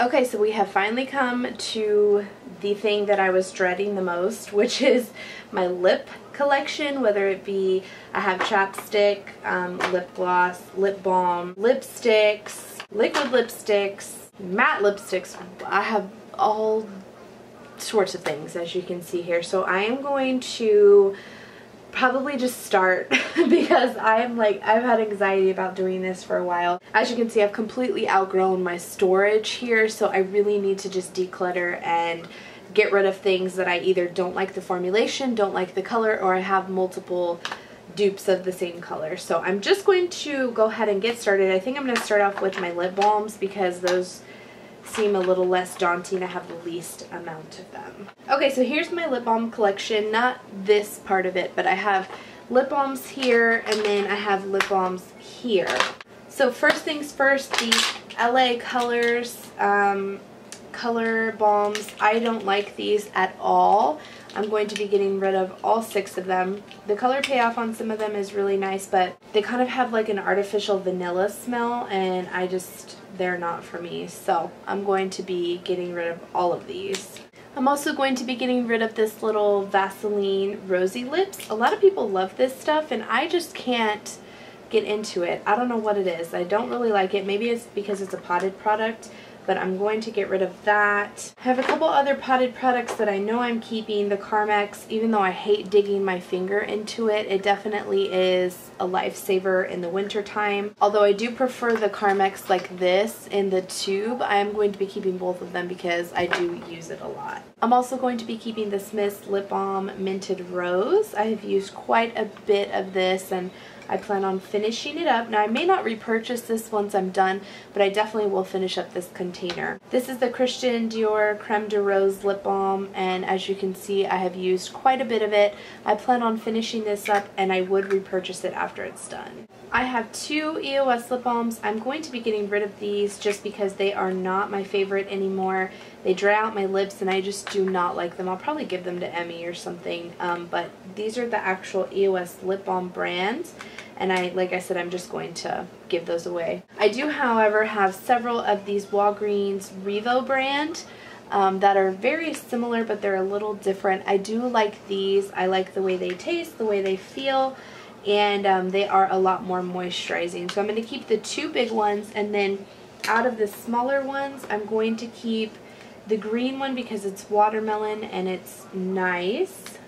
Okay, so we have finally come to the thing that I was dreading the most, which is my lip collection, whether it be I have chapstick, um, lip gloss, lip balm, lipsticks, liquid lipsticks, matte lipsticks. I have all sorts of things as you can see here. So I am going to probably just start because I'm like I've had anxiety about doing this for a while. As you can see I've completely outgrown my storage here so I really need to just declutter and get rid of things that I either don't like the formulation, don't like the color, or I have multiple dupes of the same color. So I'm just going to go ahead and get started. I think I'm going to start off with my lip balms because those seem a little less daunting. I have the least amount of them. Okay, so here's my lip balm collection. Not this part of it, but I have lip balms here and then I have lip balms here. So first things first, the LA Colors um, Color Balms. I don't like these at all. I'm going to be getting rid of all six of them. The color payoff on some of them is really nice, but they kind of have like an artificial vanilla smell and I just they're not for me. So I'm going to be getting rid of all of these. I'm also going to be getting rid of this little Vaseline Rosy Lips. A lot of people love this stuff and I just can't get into it. I don't know what it is. I don't really like it. Maybe it's because it's a potted product but I'm going to get rid of that. I have a couple other potted products that I know I'm keeping. The Carmex, even though I hate digging my finger into it, it definitely is a lifesaver in the winter time. Although I do prefer the Carmex like this in the tube, I am going to be keeping both of them because I do use it a lot. I'm also going to be keeping the Smith's Lip Balm Minted Rose. I have used quite a bit of this and I plan on finishing it up. Now I may not repurchase this once I'm done, but I definitely will finish up this container. This is the Christian Dior Creme de Rose Lip Balm and as you can see I have used quite a bit of it. I plan on finishing this up and I would repurchase it after it's done. I have two EOS lip balms. I'm going to be getting rid of these just because they are not my favorite anymore. They dry out my lips and I just do not like them. I'll probably give them to Emmy or something. Um, but these are the actual EOS lip balm brands and I, like I said, I'm just going to give those away. I do, however, have several of these Walgreens Revo brand um, that are very similar, but they're a little different. I do like these. I like the way they taste, the way they feel, and um, they are a lot more moisturizing. So I'm going to keep the two big ones, and then out of the smaller ones, I'm going to keep the green one because it's watermelon and it's nice.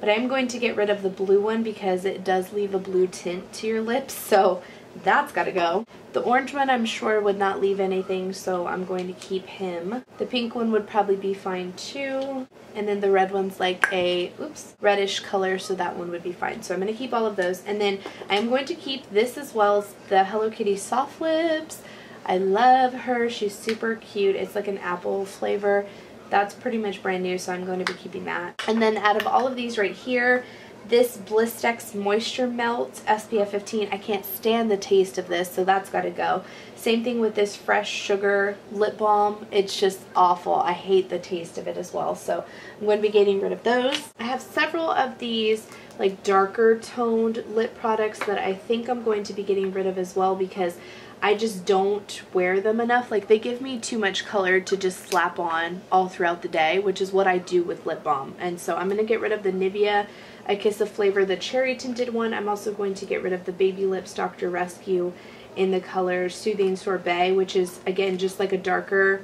But I'm going to get rid of the blue one because it does leave a blue tint to your lips, so that's gotta go. The orange one I'm sure would not leave anything, so I'm going to keep him. The pink one would probably be fine too. And then the red one's like a, oops, reddish color, so that one would be fine. So I'm going to keep all of those. And then I'm going to keep this as well as the Hello Kitty Soft Lips. I love her. She's super cute. It's like an apple flavor. That's pretty much brand new, so I'm going to be keeping that. And then out of all of these right here, this Blistex Moisture Melt SPF 15, I can't stand the taste of this, so that's got to go. Same thing with this Fresh Sugar Lip Balm. It's just awful. I hate the taste of it as well, so I'm going to be getting rid of those. I have several of these like darker toned lip products that I think I'm going to be getting rid of as well because I just don't wear them enough. Like they give me too much color to just slap on all throughout the day, which is what I do with lip balm. And so I'm going to get rid of the Nivea I Kiss the Flavor, the cherry tinted one. I'm also going to get rid of the Baby Lips Dr. Rescue in the color Soothing Sorbet, which is again just like a darker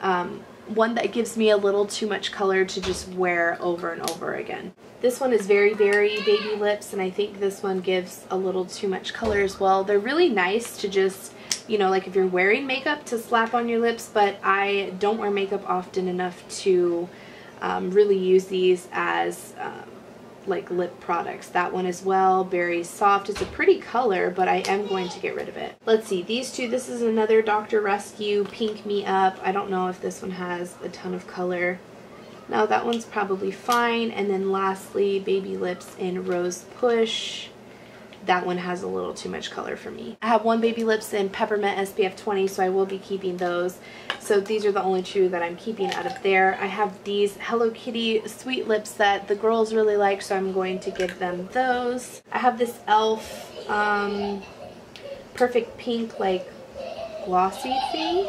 um, one that gives me a little too much color to just wear over and over again. This one is very, very baby lips, and I think this one gives a little too much color as well. They're really nice to just, you know, like if you're wearing makeup to slap on your lips, but I don't wear makeup often enough to um, really use these as um, like lip products. That one as well, very soft. It's a pretty color, but I am going to get rid of it. Let's see, these two, this is another Dr. Rescue Pink Me Up. I don't know if this one has a ton of color. Now that one's probably fine. And then lastly, Baby Lips in Rose Push that one has a little too much color for me. I have one Baby Lips in Peppermint SPF 20, so I will be keeping those. So these are the only two that I'm keeping out of there. I have these Hello Kitty Sweet Lips that the girls really like, so I'm going to give them those. I have this e.l.f. Um, Perfect Pink, like, glossy thing.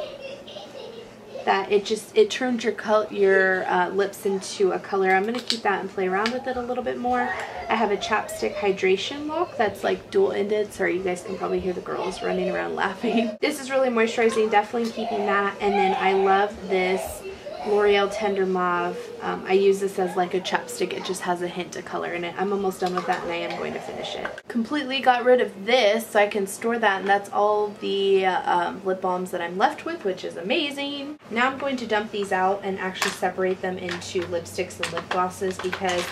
That it just it turns your your uh, lips into a color. I'm going to keep that and play around with it a little bit more. I have a chapstick hydration lock that's like dual ended. Sorry, you guys can probably hear the girls running around laughing. This is really moisturizing, definitely keeping that. And then I love this L'Oreal Tender Mauve. Um, I use this as like a chapstick. It just has a hint of color in it. I'm almost done with that and I am going to finish it. Completely got rid of this so I can store that and that's all the uh, um, lip balms that I'm left with, which is amazing. Now I'm going to dump these out and actually separate them into lipsticks and lip glosses because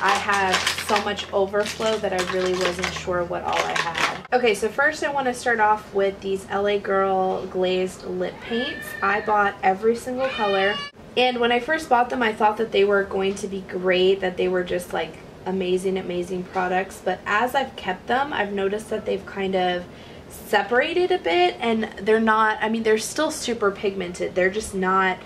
I have so much overflow that I really wasn't sure what all I had. Okay, so first I want to start off with these LA Girl glazed lip paints. I bought every single color. And when I first bought them, I thought that they were going to be great, that they were just like amazing, amazing products. But as I've kept them, I've noticed that they've kind of separated a bit and they're not, I mean, they're still super pigmented. They're just not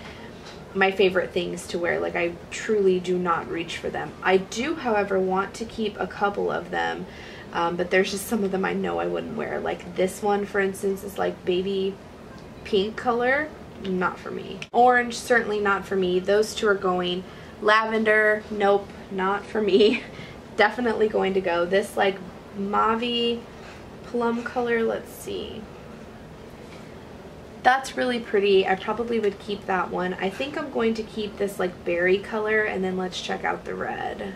my favorite things to wear. Like I truly do not reach for them. I do, however, want to keep a couple of them, um, but there's just some of them I know I wouldn't wear. Like this one, for instance, is like baby pink color. Not for me. Orange, certainly not for me. Those two are going. Lavender, nope, not for me. Definitely going to go. This like mauve plum color, let's see. That's really pretty. I probably would keep that one. I think I'm going to keep this like berry color and then let's check out the red.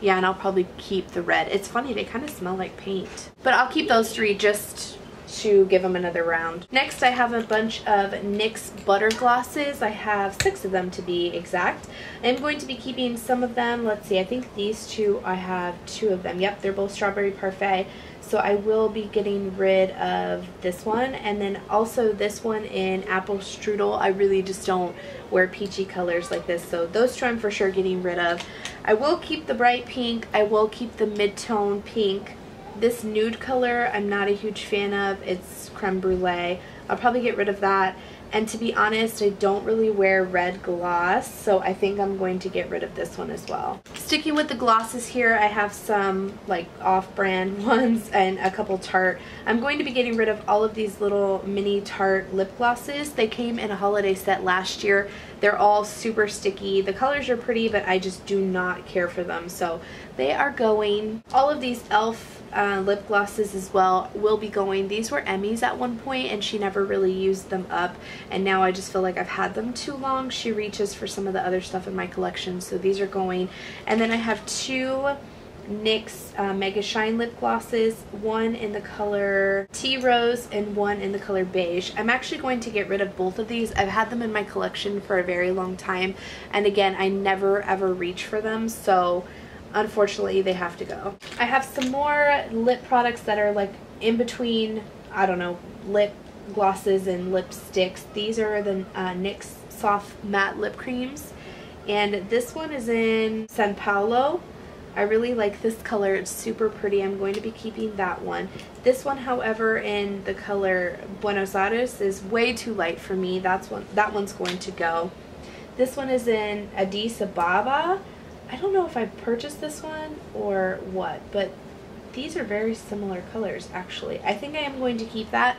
Yeah, and I'll probably keep the red. It's funny, they kind of smell like paint. But I'll keep those three just to give them another round. Next, I have a bunch of NYX Butter Glosses. I have six of them to be exact. I'm going to be keeping some of them. Let's see, I think these two, I have two of them. Yep, they're both Strawberry Parfait. So I will be getting rid of this one and then also this one in Apple Strudel. I really just don't wear peachy colors like this. So those two I'm for sure getting rid of. I will keep the bright pink. I will keep the mid-tone pink. This nude color I'm not a huge fan of. It's creme brulee. I'll probably get rid of that. And to be honest, I don't really wear red gloss, so I think I'm going to get rid of this one as well. Sticking with the glosses here, I have some like off-brand ones and a couple Tarte. I'm going to be getting rid of all of these little mini Tarte lip glosses. They came in a holiday set last year. They're all super sticky. The colors are pretty, but I just do not care for them, so they are going. All of these e.l.f uh, lip glosses as well will be going. These were Emmy's at one point and she never really used them up and now I just feel like I've had them too long. She reaches for some of the other stuff in my collection so these are going. And then I have two NYX uh, Mega Shine lip glosses, one in the color Tea Rose and one in the color Beige. I'm actually going to get rid of both of these. I've had them in my collection for a very long time and again I never ever reach for them so unfortunately they have to go. I have some more lip products that are like in between, I don't know, lip glosses and lipsticks. These are the uh, NYX Soft Matte Lip Creams. And this one is in San Paulo. I really like this color. It's super pretty. I'm going to be keeping that one. This one, however, in the color Buenos Aires is way too light for me. That's one. That one's going to go. This one is in Addis Ababa. I don't know if I purchased this one or what, but these are very similar colors actually. I think I am going to keep that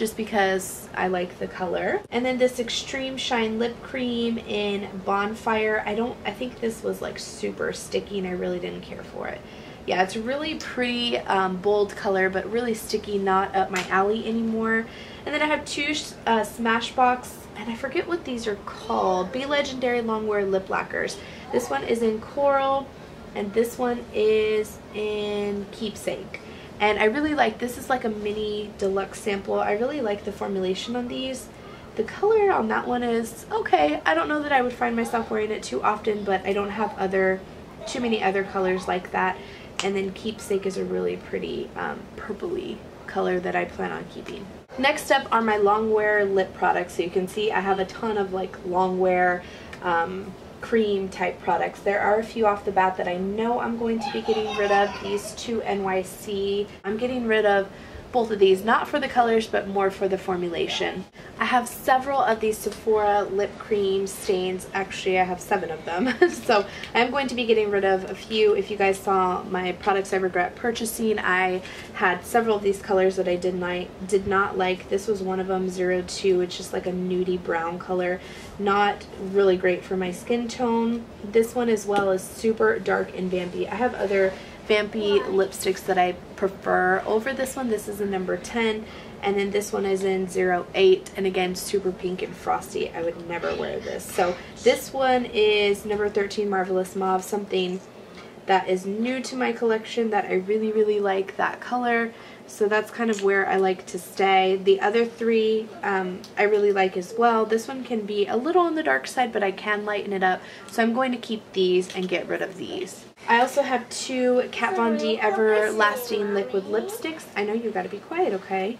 just because I like the color. And then this Extreme Shine Lip Cream in Bonfire. I don't, I think this was like super sticky and I really didn't care for it. Yeah, it's really pretty um, bold color, but really sticky, not up my alley anymore. And then I have two uh, Smashbox, and I forget what these are called, Be Legendary Longwear Lip Lacquers. This one is in Coral and this one is in Keepsake. And I really like, this is like a mini deluxe sample. I really like the formulation on these. The color on that one is okay. I don't know that I would find myself wearing it too often, but I don't have other, too many other colors like that. And then Keepsake is a really pretty um, purpley color that I plan on keeping. Next up are my longwear lip products. So you can see I have a ton of like longwear um, cream type products. There are a few off the bat that I know I'm going to be getting rid of. These two NYC. I'm getting rid of both of these, not for the colors, but more for the formulation. I have several of these Sephora lip cream stains. Actually, I have seven of them. so I'm going to be getting rid of a few. If you guys saw my products I regret purchasing, I had several of these colors that I did not, did not like. This was one of them, 02. It's just like a nudie brown color. Not really great for my skin tone. This one as well is super dark and vampy. I have other vampy lipsticks that I prefer over this one. This is a number 10 and then this one is in 08 and again super pink and frosty. I would never wear this. So this one is number 13 Marvelous Mauve, something that is new to my collection that I really really like that color. So that's kind of where I like to stay. The other three um, I really like as well. This one can be a little on the dark side, but I can lighten it up. So I'm going to keep these and get rid of these. I also have two Kat Von D Everlasting Liquid Lipsticks. I know you gotta be quiet, okay?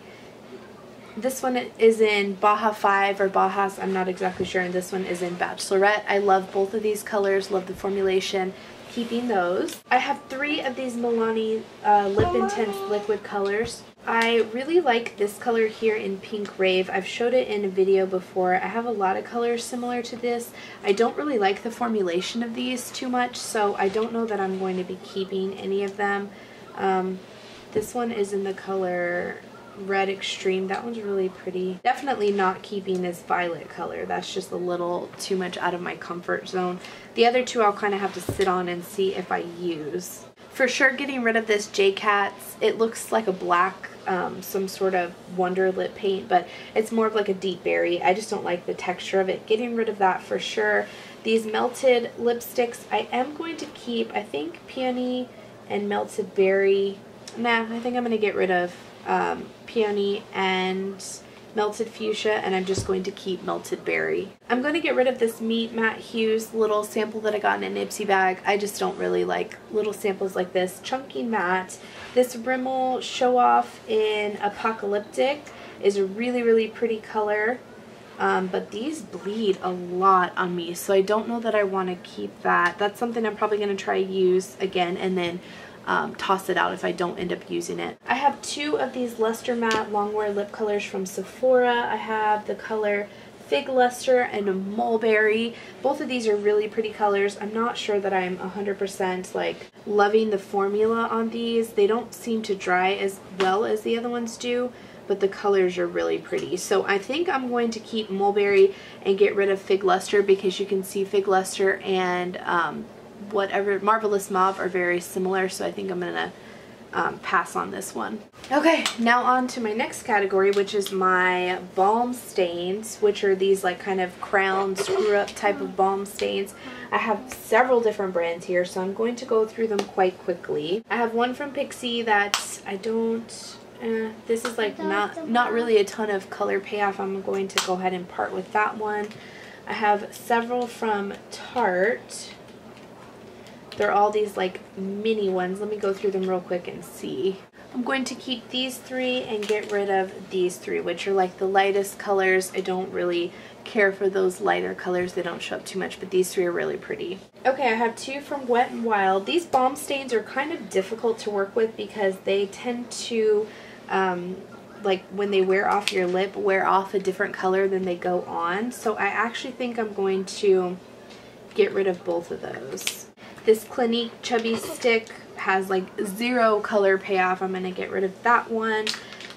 This one is in Baja 5 or Bajas, I'm not exactly sure, and this one is in Bachelorette. I love both of these colors, love the formulation keeping those. I have three of these Milani uh, Lip Intense liquid colors. I really like this color here in Pink Rave. I've showed it in a video before. I have a lot of colors similar to this. I don't really like the formulation of these too much, so I don't know that I'm going to be keeping any of them. Um, this one is in the color Red Extreme. That one's really pretty. Definitely not keeping this violet color. That's just a little too much out of my comfort zone. The other two I'll kind of have to sit on and see if I use. For sure getting rid of this J-Cats. It looks like a black, um, some sort of Wonder Lip paint, but it's more of like a deep berry. I just don't like the texture of it. Getting rid of that for sure. These melted lipsticks I am going to keep. I think Peony and Melted Berry. Nah, I think I'm going to get rid of um, Peony and melted fuchsia and I'm just going to keep melted berry. I'm going to get rid of this Meet Matte Hughes little sample that I got in an Ipsy bag. I just don't really like little samples like this. Chunky Matte. This Rimmel Show Off in Apocalyptic is a really, really pretty color. Um, but these bleed a lot on me, so I don't know that I want to keep that. That's something I'm probably going to try use again and then um, toss it out if I don't end up using it. I have two of these Luster Matte Longwear lip colors from Sephora. I have the color Fig Luster and Mulberry. Both of these are really pretty colors. I'm not sure that I'm 100% like loving the formula on these. They don't seem to dry as well as the other ones do but the colors are really pretty. So I think I'm going to keep Mulberry and get rid of Fig Luster because you can see Fig Luster and um, whatever Marvelous Mauve are very similar, so I think I'm to um, pass on this one. Okay, now on to my next category, which is my balm stains, which are these like kind of crown screw up type of balm stains. I have several different brands here, so I'm going to go through them quite quickly. I have one from Pixi that I don't, uh, this is like not, not really a ton of color payoff. I'm going to go ahead and part with that one. I have several from Tarte. They're all these like mini ones. Let me go through them real quick and see. I'm going to keep these three and get rid of these three, which are like the lightest colors. I don't really care for those lighter colors. They don't show up too much, but these three are really pretty. Okay, I have two from Wet n Wild. These balm stains are kind of difficult to work with because they tend to, um, like when they wear off your lip, wear off a different color than they go on. So I actually think I'm going to get rid of both of those. This Clinique Chubby Stick has like zero color payoff. I'm going to get rid of that one.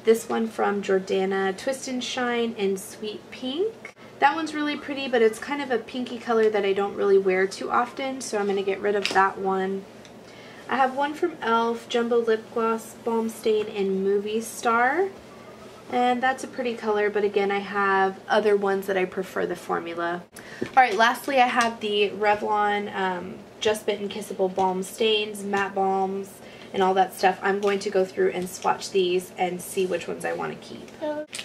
This one from Jordana Twist and Shine in Sweet Pink. That one's really pretty, but it's kind of a pinky color that I don't really wear too often, so I'm going to get rid of that one. I have one from e.l.f. Jumbo Lip Gloss Balm Stain in Movie Star. And that's a pretty color, but again, I have other ones that I prefer the formula. Alright, lastly, I have the Revlon um, just Bitten Kissable Balm Stains, Matte Balms, and all that stuff. I'm going to go through and swatch these and see which ones I want to keep.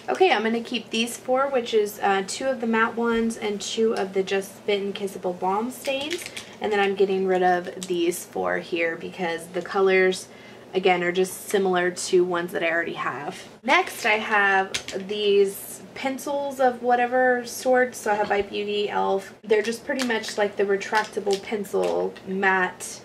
Okay, I'm going to keep these four, which is uh, two of the matte ones and two of the Just Bitten Kissable Balm Stains. And then I'm getting rid of these four here because the colors again are just similar to ones that I already have. Next I have these pencils of whatever sort. So I have Bite Beauty, e.l.f. They're just pretty much like the retractable pencil matte.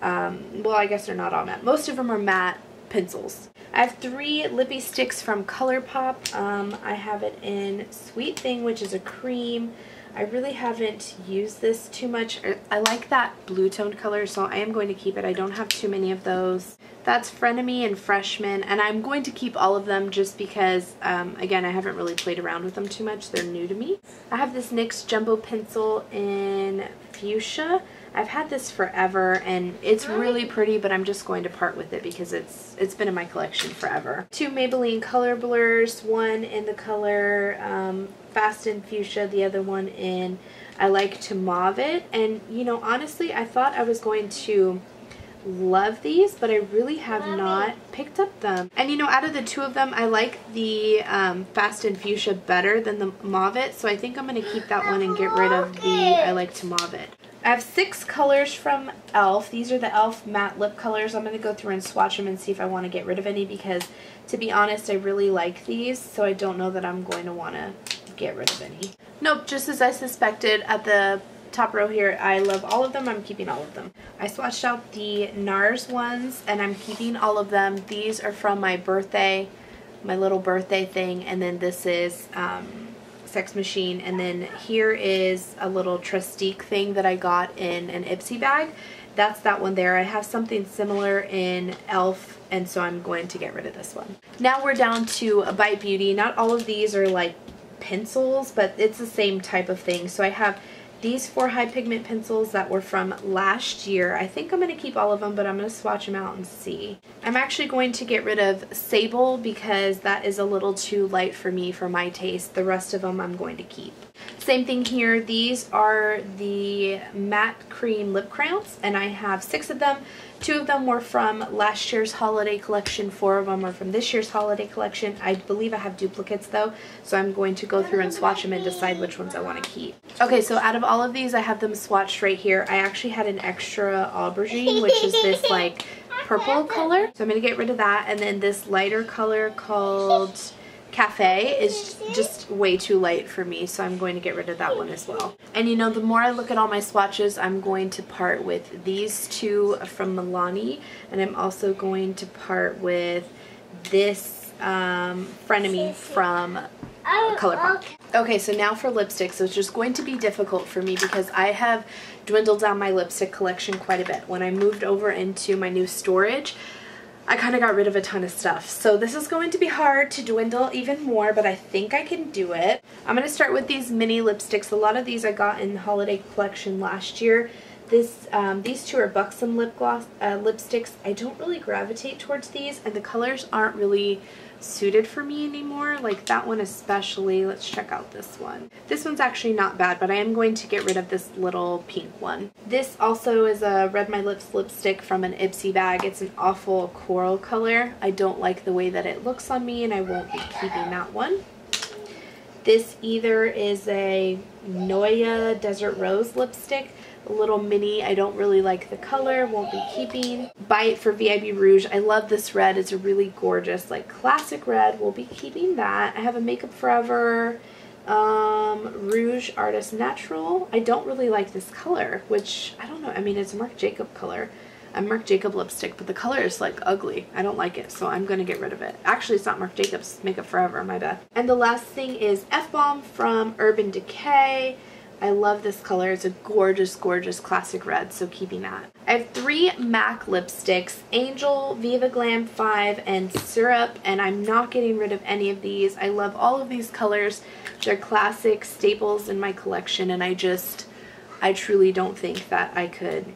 Um, well, I guess they're not all matte. Most of them are matte pencils. I have three lippy sticks from ColourPop. Um, I have it in Sweet Thing, which is a cream. I really haven't used this too much. I like that blue toned color, so I am going to keep it. I don't have too many of those. That's Frenemy and Freshman, and I'm going to keep all of them just because, um, again, I haven't really played around with them too much. They're new to me. I have this NYX Jumbo Pencil in Fuchsia. I've had this forever and it's really pretty but I'm just going to part with it because it's it's been in my collection forever. Two Maybelline color blurs, one in the color um, Fast and Fuchsia, the other one in I Like to Mauve It and you know honestly I thought I was going to love these but I really have not picked up them and you know out of the two of them I like the um, Fast and Fuchsia better than the Mauve It so I think I'm going to keep that one and get rid of the I Like to Mauve It. I have six colors from e.l.f. These are the e.l.f. matte lip colors. I'm going to go through and swatch them and see if I want to get rid of any because, to be honest, I really like these, so I don't know that I'm going to want to get rid of any. Nope, just as I suspected at the top row here, I love all of them. I'm keeping all of them. I swatched out the NARS ones, and I'm keeping all of them. These are from my birthday, my little birthday thing, and then this is... Um, Sex Machine. And then here is a little Trustique thing that I got in an Ipsy bag. That's that one there. I have something similar in e.l.f. and so I'm going to get rid of this one. Now we're down to a Bite Beauty. Not all of these are like pencils, but it's the same type of thing. So I have these four high pigment pencils that were from last year. I think I'm going to keep all of them, but I'm going to swatch them out and see. I'm actually going to get rid of Sable because that is a little too light for me for my taste. The rest of them I'm going to keep. Same thing here. These are the matte cream lip crayons and I have six of them. Two of them were from last year's holiday collection. Four of them are from this year's holiday collection. I believe I have duplicates though, so I'm going to go through and swatch them and decide which ones I want to keep. Okay, so out of all of these, I have them swatched right here. I actually had an extra aubergine, which is this like purple color. So I'm going to get rid of that. And then this lighter color called Cafe is just way too light for me, so I'm going to get rid of that one as well. And you know, the more I look at all my swatches, I'm going to part with these two from Milani, and I'm also going to part with this um, Frenemy from ColourPop. Okay, so now for lipsticks. So it's just going to be difficult for me because I have dwindled down my lipstick collection quite a bit. When I moved over into my new storage, I kind of got rid of a ton of stuff. So this is going to be hard to dwindle even more, but I think I can do it. I'm going to start with these mini lipsticks. A lot of these I got in the holiday collection last year. This, um, These two are Buxom lip gloss uh, lipsticks. I don't really gravitate towards these, and the colors aren't really suited for me anymore. Like that one especially. Let's check out this one. This one's actually not bad, but I am going to get rid of this little pink one. This also is a Red My Lips lipstick from an Ipsy bag. It's an awful coral color. I don't like the way that it looks on me and I won't be keeping that one. This either is a Noya Desert Rose lipstick little mini. I don't really like the color, won't be keeping. Bite for VIB Rouge. I love this red. It's a really gorgeous, like classic red. We'll be keeping that. I have a Makeup Forever um, Rouge Artist Natural. I don't really like this color, which I don't know. I mean, it's a Marc Jacob color. A Marc Jacob lipstick, but the color is like ugly. I don't like it, so I'm to get rid of it. Actually, it's not Marc Jacobs Makeup Forever, my bad. And the last thing is F-Bomb from Urban Decay. I love this color. It's a gorgeous, gorgeous classic red, so keeping that. I have three MAC lipsticks, Angel, Viva Glam 5, and Syrup, and I'm not getting rid of any of these. I love all of these colors. They're classic staples in my collection, and I just, I truly don't think that I could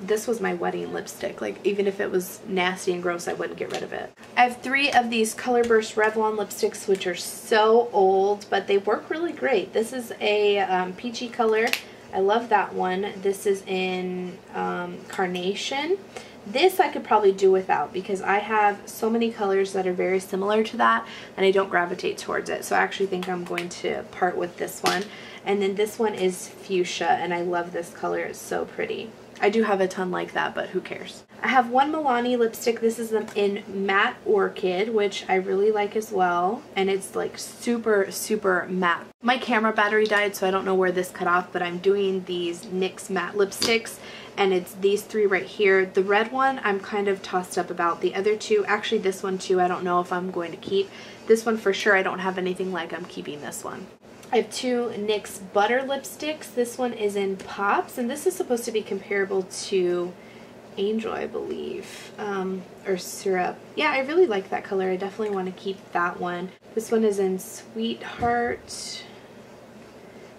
this was my wedding lipstick. Like, even if it was nasty and gross, I wouldn't get rid of it. I have three of these Color Burst Revlon lipsticks, which are so old, but they work really great. This is a um, peachy color. I love that one. This is in um, Carnation. This I could probably do without because I have so many colors that are very similar to that and I don't gravitate towards it. So I actually think I'm going to part with this one. And then this one is fuchsia and I love this color. It's so pretty. I do have a ton like that, but who cares? I have one Milani lipstick. This is in Matte Orchid, which I really like as well. And it's like super, super matte. My camera battery died, so I don't know where this cut off, but I'm doing these NYX matte lipsticks. and it's these three right here. The red one I'm kind of tossed up about. The other two, actually this one too, I don't know if I'm going to keep. This one for sure I don't have anything like I'm keeping this one. I have two NYX Butter lipsticks. This one is in Pops, and this is supposed to be comparable to Angel, I believe, um, or Syrup. Yeah, I really like that color. I definitely want to keep that one. This one is in Sweetheart.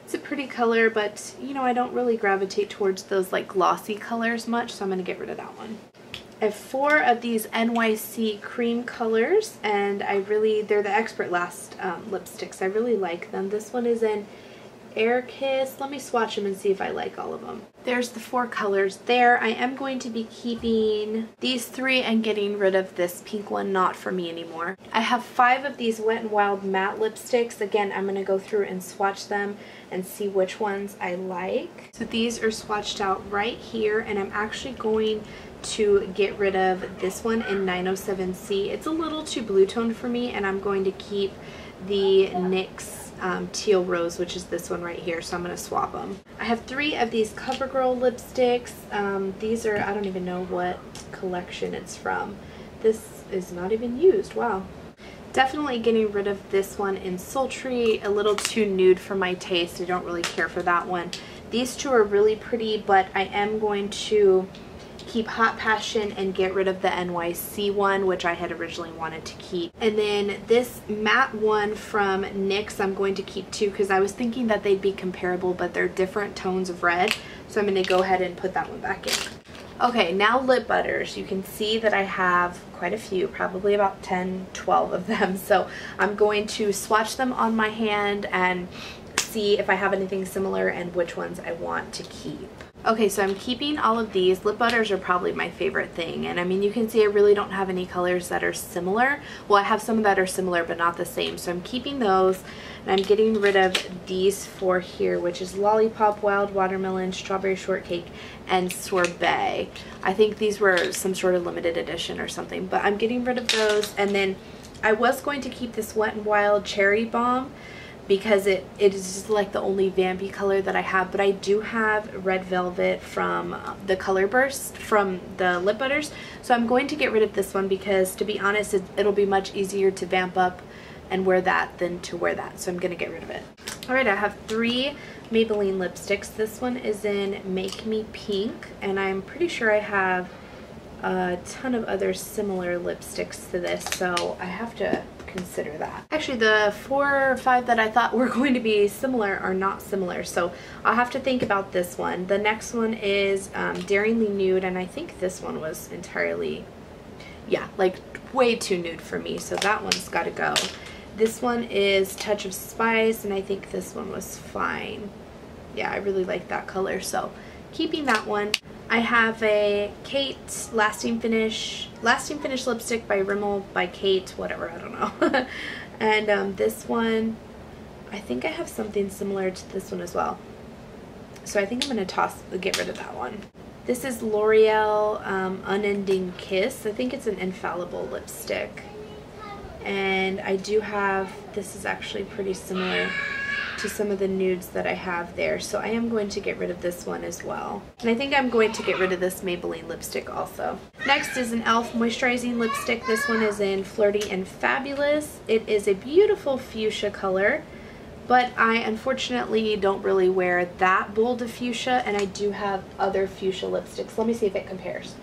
It's a pretty color, but, you know, I don't really gravitate towards those, like, glossy colors much, so I'm going to get rid of that one. I have four of these NYC cream colors and I really, they're the Expert Last um, lipsticks. I really like them. This one is in Air Kiss. Let me swatch them and see if I like all of them. There's the four colors there. I am going to be keeping these three and getting rid of this pink one, not for me anymore. I have five of these Wet n Wild matte lipsticks. Again, I'm going to go through and swatch them and see which ones I like. So these are swatched out right here and I'm actually going to get rid of this one in 907C. It's a little too blue toned for me and I'm going to keep the NYX um, Teal Rose, which is this one right here, so I'm going to swap them. I have three of these CoverGirl lipsticks. Um, these are, I don't even know what collection it's from. This is not even used, wow. Definitely getting rid of this one in Sultry, a little too nude for my taste. I don't really care for that one. These two are really pretty, but I am going to keep Hot Passion and get rid of the NYC one, which I had originally wanted to keep. And then this matte one from NYX I'm going to keep too because I was thinking that they'd be comparable, but they're different tones of red. So I'm going to go ahead and put that one back in. Okay, now lip butters. You can see that I have quite a few, probably about 10, 12 of them. So I'm going to swatch them on my hand and see if I have anything similar and which ones I want to keep. Okay, so I'm keeping all of these. Lip butters are probably my favorite thing. And I mean, you can see I really don't have any colors that are similar. Well, I have some that are similar, but not the same. So I'm keeping those. And I'm getting rid of these four here, which is Lollipop, Wild Watermelon, Strawberry Shortcake, and Sorbet. I think these were some sort of limited edition or something. But I'm getting rid of those. And then I was going to keep this Wet n Wild Cherry Bomb because it, it is just like the only vampy color that I have. But I do have Red Velvet from uh, the Color Burst from the lip butters. So I'm going to get rid of this one because to be honest, it, it'll be much easier to vamp up and wear that than to wear that. So I'm going to get rid of it. Alright, I have three Maybelline lipsticks. This one is in Make Me Pink and I'm pretty sure I have a ton of other similar lipsticks to this so I have to consider that. Actually, the four or five that I thought were going to be similar are not similar, so I'll have to think about this one. The next one is um, Daringly Nude, and I think this one was entirely, yeah, like way too nude for me, so that one's got to go. This one is Touch of Spice, and I think this one was fine. Yeah, I really like that color, so keeping that one. I have a Kate Lasting Finish, Lasting Finish lipstick by Rimmel by Kate, whatever, I don't know. and um, this one, I think I have something similar to this one as well. So I think I'm going to toss, get rid of that one. This is L'Oreal um, Unending Kiss. I think it's an infallible lipstick. And I do have, this is actually pretty similar to some of the nudes that I have there. So I am going to get rid of this one as well. And I think I'm going to get rid of this Maybelline lipstick also. Next is an e.l.f. moisturizing lipstick. This one is in Flirty and Fabulous. It is a beautiful fuchsia color but I unfortunately don't really wear that bold of fuchsia and I do have other fuchsia lipsticks. Let me see if it compares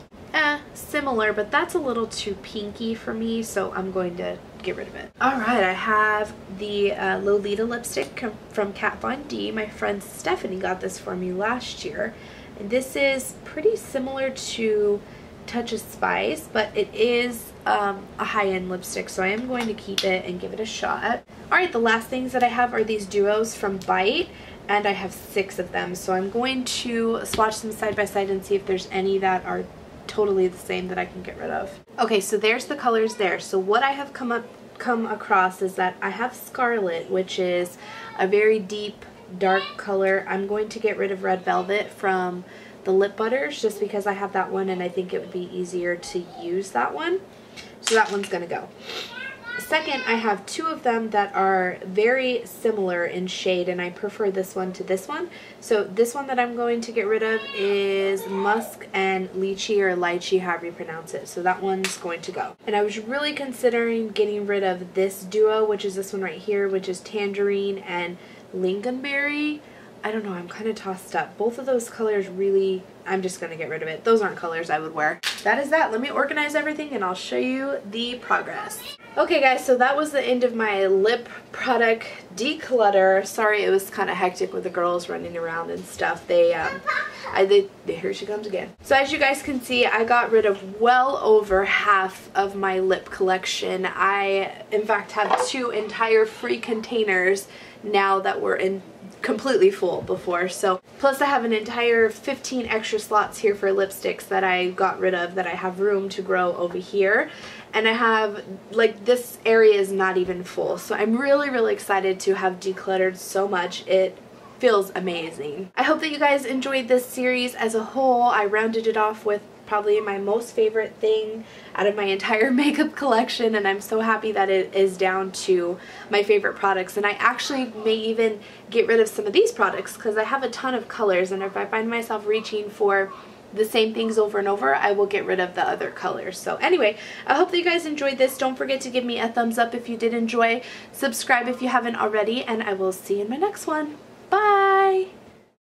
similar, but that's a little too pinky for me, so I'm going to get rid of it. Alright, I have the uh, Lolita lipstick from Kat Von D. My friend Stephanie got this for me last year. And this is pretty similar to Touch of Spice, but it is um, a high-end lipstick, so I am going to keep it and give it a shot. Alright, the last things that I have are these duos from Bite and I have six of them. So I'm going to swatch them side by side and see if there's any that are totally the same that I can get rid of. Okay, so there's the colors there. So what I have come up come across is that I have Scarlet, which is a very deep dark color. I'm going to get rid of Red Velvet from the lip butters just because I have that one and I think it would be easier to use that one. So that one's going to go. Second, I have two of them that are very similar in shade and I prefer this one to this one. So this one that I'm going to get rid of is Musk and Lychee or Lychee, however you pronounce it. So that one's going to go. And I was really considering getting rid of this duo, which is this one right here, which is Tangerine and Lingonberry. I don't know, I'm kind of tossed up. Both of those colors really, I'm just going to get rid of it. Those aren't colors I would wear. That is that. Let me organize everything and I'll show you the progress. Okay guys, so that was the end of my lip product declutter. Sorry it was kind of hectic with the girls running around and stuff. They, um, I, they, here she comes again. So as you guys can see, I got rid of well over half of my lip collection. I, in fact, have two entire free containers now that were in completely full before. So plus I have an entire 15 extra slots here for lipsticks that I got rid of that I have room to grow over here. And I have, like this area is not even full. So I'm really, really excited to have decluttered so much. It feels amazing. I hope that you guys enjoyed this series as a whole. I rounded it off with probably my most favorite thing out of my entire makeup collection and I'm so happy that it is down to my favorite products and I actually may even get rid of some of these products because I have a ton of colors and if I find myself reaching for the same things over and over, I will get rid of the other colors. So anyway, I hope that you guys enjoyed this. Don't forget to give me a thumbs up if you did enjoy. Subscribe if you haven't already, and I will see you in my next one. Bye!